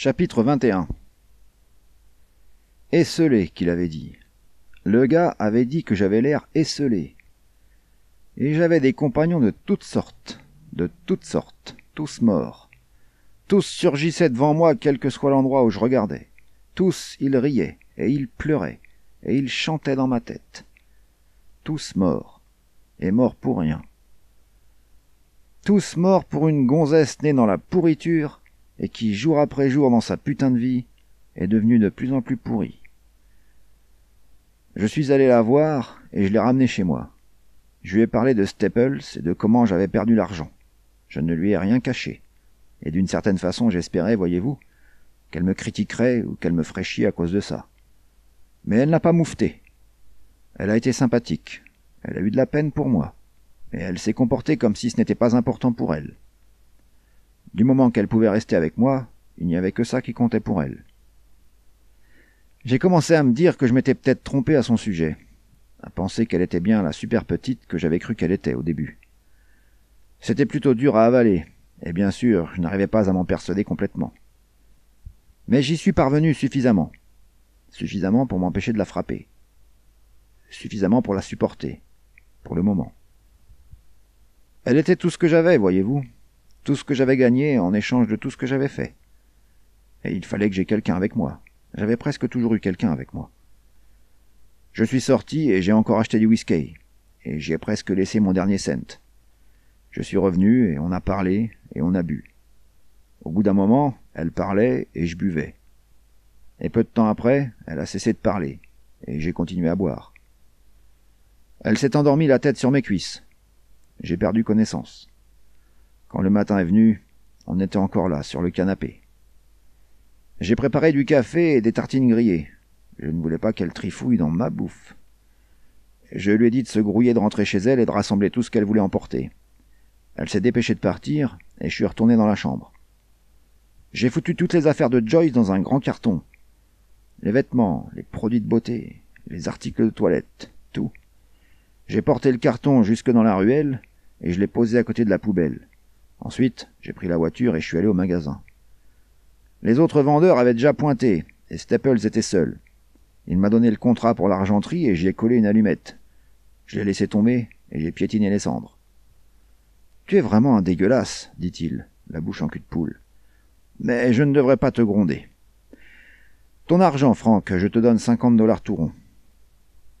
Chapitre 21 Esselé, qu'il avait dit. Le gars avait dit que j'avais l'air esselé. Et j'avais des compagnons de toutes sortes, de toutes sortes, tous morts. Tous surgissaient devant moi quel que soit l'endroit où je regardais. Tous ils riaient, et ils pleuraient, et ils chantaient dans ma tête. Tous morts, et morts pour rien. Tous morts pour une gonzesse née dans la pourriture, et qui, jour après jour dans sa putain de vie, est devenue de plus en plus pourrie. Je suis allé la voir, et je l'ai ramenée chez moi. Je lui ai parlé de Staples et de comment j'avais perdu l'argent. Je ne lui ai rien caché. Et d'une certaine façon, j'espérais, voyez-vous, qu'elle me critiquerait ou qu'elle me ferait chier à cause de ça. Mais elle n'a pas moufté. Elle a été sympathique. Elle a eu de la peine pour moi. Et elle s'est comportée comme si ce n'était pas important pour elle. Du moment qu'elle pouvait rester avec moi, il n'y avait que ça qui comptait pour elle. J'ai commencé à me dire que je m'étais peut-être trompé à son sujet, à penser qu'elle était bien la super petite que j'avais cru qu'elle était au début. C'était plutôt dur à avaler, et bien sûr, je n'arrivais pas à m'en persuader complètement. Mais j'y suis parvenu suffisamment. Suffisamment pour m'empêcher de la frapper. Suffisamment pour la supporter. Pour le moment. Elle était tout ce que j'avais, voyez-vous. Tout ce que j'avais gagné en échange de tout ce que j'avais fait. Et il fallait que j'aie quelqu'un avec moi. J'avais presque toujours eu quelqu'un avec moi. Je suis sorti et j'ai encore acheté du whisky. Et j'y ai presque laissé mon dernier cent. Je suis revenu et on a parlé et on a bu. Au bout d'un moment, elle parlait et je buvais. Et peu de temps après, elle a cessé de parler et j'ai continué à boire. Elle s'est endormie la tête sur mes cuisses. J'ai perdu connaissance. Quand le matin est venu, on était encore là, sur le canapé. J'ai préparé du café et des tartines grillées. Je ne voulais pas qu'elle trifouille dans ma bouffe. Je lui ai dit de se grouiller de rentrer chez elle et de rassembler tout ce qu'elle voulait emporter. Elle s'est dépêchée de partir, et je suis retourné dans la chambre. J'ai foutu toutes les affaires de Joyce dans un grand carton. Les vêtements, les produits de beauté, les articles de toilette, tout. J'ai porté le carton jusque dans la ruelle, et je l'ai posé à côté de la poubelle. Ensuite, j'ai pris la voiture et je suis allé au magasin. Les autres vendeurs avaient déjà pointé, et Staples était seul. Il m'a donné le contrat pour l'argenterie et j'y ai collé une allumette. Je l'ai laissé tomber et j'ai piétiné les cendres. Tu es vraiment un dégueulasse, dit-il, la bouche en cul de poule. Mais je ne devrais pas te gronder. Ton argent, Franck, je te donne cinquante dollars tout rond.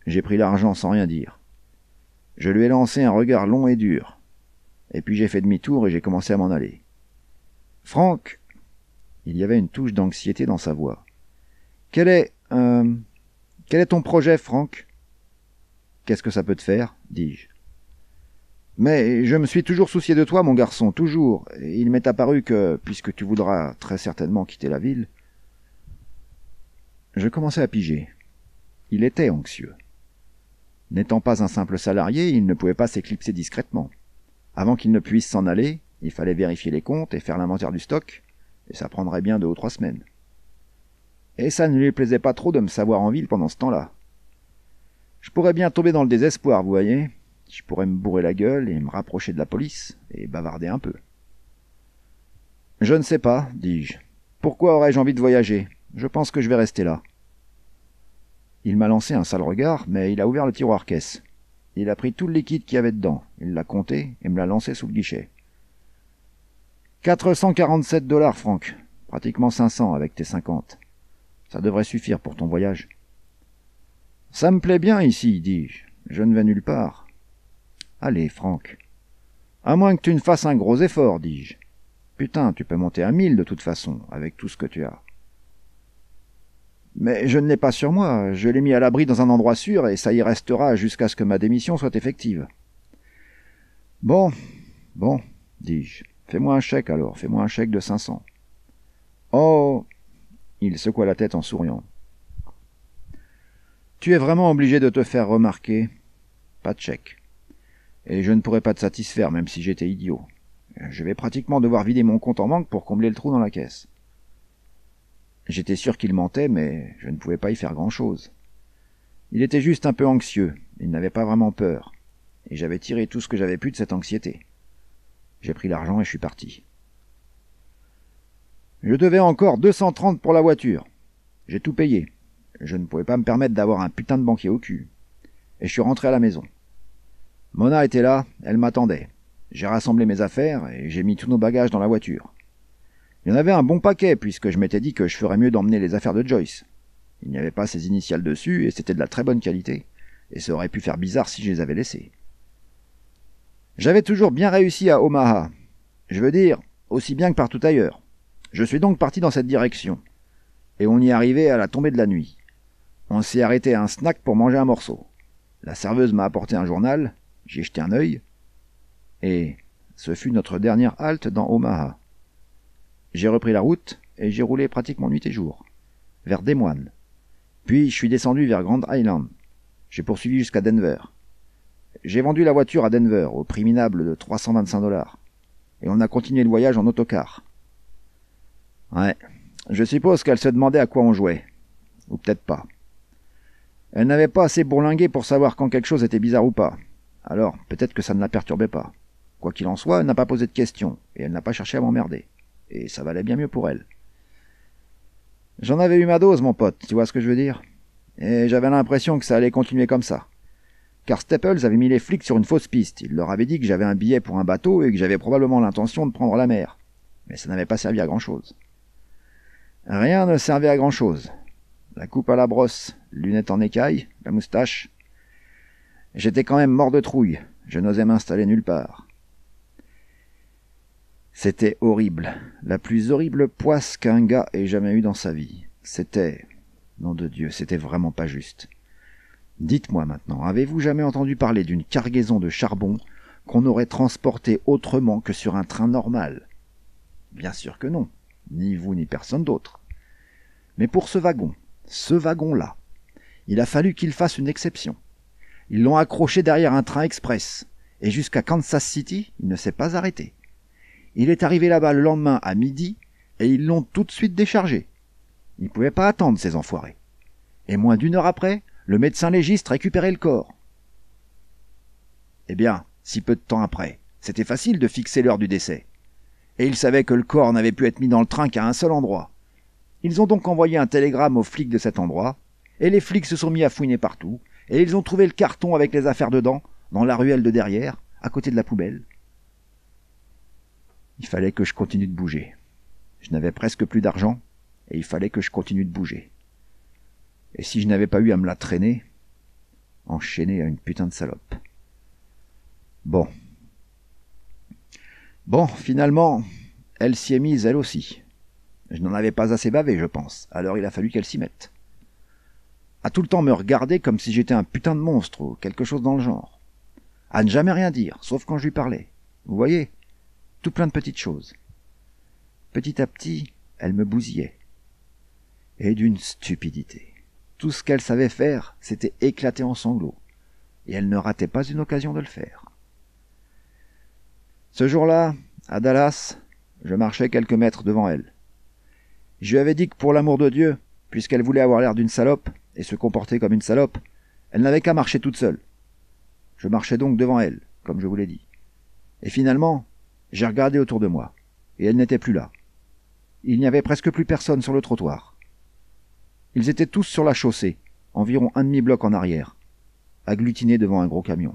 J'ai pris l'argent sans rien dire. Je lui ai lancé un regard long et dur. Et puis j'ai fait demi-tour et j'ai commencé à m'en aller. Franck, il y avait une touche d'anxiété dans sa voix. Quel est. Euh, quel est ton projet, Franck? Qu'est-ce que ça peut te faire? dis-je. Mais je me suis toujours soucié de toi, mon garçon, toujours. Il m'est apparu que, puisque tu voudras très certainement quitter la ville. Je commençais à piger. Il était anxieux. N'étant pas un simple salarié, il ne pouvait pas s'éclipser discrètement. Avant qu'il ne puisse s'en aller, il fallait vérifier les comptes et faire l'inventaire du stock, et ça prendrait bien deux ou trois semaines. Et ça ne lui plaisait pas trop de me savoir en ville pendant ce temps-là. Je pourrais bien tomber dans le désespoir, vous voyez. Je pourrais me bourrer la gueule et me rapprocher de la police, et bavarder un peu. Je ne sais pas, dis-je. Pourquoi aurais-je envie de voyager? Je pense que je vais rester là. Il m'a lancé un sale regard, mais il a ouvert le tiroir caisse. Il a pris tout le liquide qu'il y avait dedans, il l'a compté et me l'a lancé sous le guichet. 447 dollars, Franck. Pratiquement 500 avec tes 50. Ça devrait suffire pour ton voyage. Ça me plaît bien ici, dis-je. Je ne vais nulle part. Allez, Franck. À moins que tu ne fasses un gros effort, dis-je. Putain, tu peux monter à mille de toute façon, avec tout ce que tu as. Mais je ne l'ai pas sur moi, je l'ai mis à l'abri dans un endroit sûr, et ça y restera jusqu'à ce que ma démission soit effective. Bon, bon, dis-je. Fais-moi un chèque alors, fais-moi un chèque de cinq cents. Oh. Il secoua la tête en souriant. Tu es vraiment obligé de te faire remarquer. Pas de chèque. Et je ne pourrais pas te satisfaire, même si j'étais idiot. Je vais pratiquement devoir vider mon compte en banque pour combler le trou dans la caisse. J'étais sûr qu'il mentait, mais je ne pouvais pas y faire grand-chose. Il était juste un peu anxieux, il n'avait pas vraiment peur, et j'avais tiré tout ce que j'avais pu de cette anxiété. J'ai pris l'argent et je suis parti. Je devais encore 230 pour la voiture. J'ai tout payé. Je ne pouvais pas me permettre d'avoir un putain de banquier au cul. Et je suis rentré à la maison. Mona était là, elle m'attendait. J'ai rassemblé mes affaires et j'ai mis tous nos bagages dans la voiture. Il y en avait un bon paquet puisque je m'étais dit que je ferais mieux d'emmener les affaires de Joyce. Il n'y avait pas ses initiales dessus et c'était de la très bonne qualité, et ça aurait pu faire bizarre si je les avais laissées. J'avais toujours bien réussi à Omaha. Je veux dire, aussi bien que partout ailleurs. Je suis donc parti dans cette direction. Et on y arrivait à la tombée de la nuit. On s'est arrêté à un snack pour manger un morceau. La serveuse m'a apporté un journal, j'ai jeté un œil, et ce fut notre dernière halte dans Omaha. J'ai repris la route et j'ai roulé pratiquement nuit et jour, vers Des Moines. Puis je suis descendu vers Grand Island. J'ai poursuivi jusqu'à Denver. J'ai vendu la voiture à Denver au prix minable de 325 dollars. Et on a continué le voyage en autocar. Ouais, je suppose qu'elle se demandait à quoi on jouait. Ou peut-être pas. Elle n'avait pas assez bourlingué pour savoir quand quelque chose était bizarre ou pas. Alors, peut-être que ça ne la perturbait pas. Quoi qu'il en soit, elle n'a pas posé de questions, et elle n'a pas cherché à m'emmerder. Et ça valait bien mieux pour elle. J'en avais eu ma dose, mon pote, tu vois ce que je veux dire? Et j'avais l'impression que ça allait continuer comme ça. Car Staples avait mis les flics sur une fausse piste. Il leur avait dit que j'avais un billet pour un bateau et que j'avais probablement l'intention de prendre la mer. Mais ça n'avait pas servi à grand-chose. Rien ne servait à grand-chose. La coupe à la brosse, lunettes en écaille, la moustache. J'étais quand même mort de trouille. Je n'osais m'installer nulle part. C'était horrible. La plus horrible poisse qu'un gars ait jamais eue dans sa vie. C'était... Nom de Dieu, c'était vraiment pas juste. Dites-moi maintenant, avez-vous jamais entendu parler d'une cargaison de charbon qu'on aurait transportée autrement que sur un train normal? Bien sûr que non. Ni vous ni personne d'autre. Mais pour ce wagon, ce wagon-là, il a fallu qu'il fasse une exception. Ils l'ont accroché derrière un train express, et jusqu'à Kansas City, il ne s'est pas arrêté. Il est arrivé là-bas le lendemain à midi, et ils l'ont tout de suite déchargé. Ils ne pouvaient pas attendre, ces enfoirés. Et moins d'une heure après, le médecin légiste récupérait le corps. Eh bien, si peu de temps après, c'était facile de fixer l'heure du décès. Et ils savaient que le corps n'avait pu être mis dans le train qu'à un seul endroit. Ils ont donc envoyé un télégramme aux flics de cet endroit, et les flics se sont mis à fouiner partout, et ils ont trouvé le carton avec les affaires dedans, dans la ruelle de derrière, à côté de la poubelle. Il fallait que je continue de bouger. Je n'avais presque plus d'argent, et il fallait que je continue de bouger. Et si je n'avais pas eu à me la traîner, enchaîner à une putain de salope. Bon. Bon, finalement, elle s'y est mise elle aussi. Je n'en avais pas assez bavé, je pense, alors il a fallu qu'elle s'y mette. À tout le temps me regarder comme si j'étais un putain de monstre ou quelque chose dans le genre. À ne jamais rien dire, sauf quand je lui parlais. Vous voyez tout plein de petites choses. Petit à petit, elle me bousillait. Et d'une stupidité. Tout ce qu'elle savait faire, c'était éclater en sanglots. Et elle ne ratait pas une occasion de le faire. Ce jour-là, à Dallas, je marchais quelques mètres devant elle. Je lui avais dit que pour l'amour de Dieu, puisqu'elle voulait avoir l'air d'une salope et se comporter comme une salope, elle n'avait qu'à marcher toute seule. Je marchais donc devant elle, comme je vous l'ai dit. Et finalement, j'ai regardé autour de moi, et elle n'était plus là. Il n'y avait presque plus personne sur le trottoir. Ils étaient tous sur la chaussée, environ un demi-bloc en arrière, agglutinés devant un gros camion.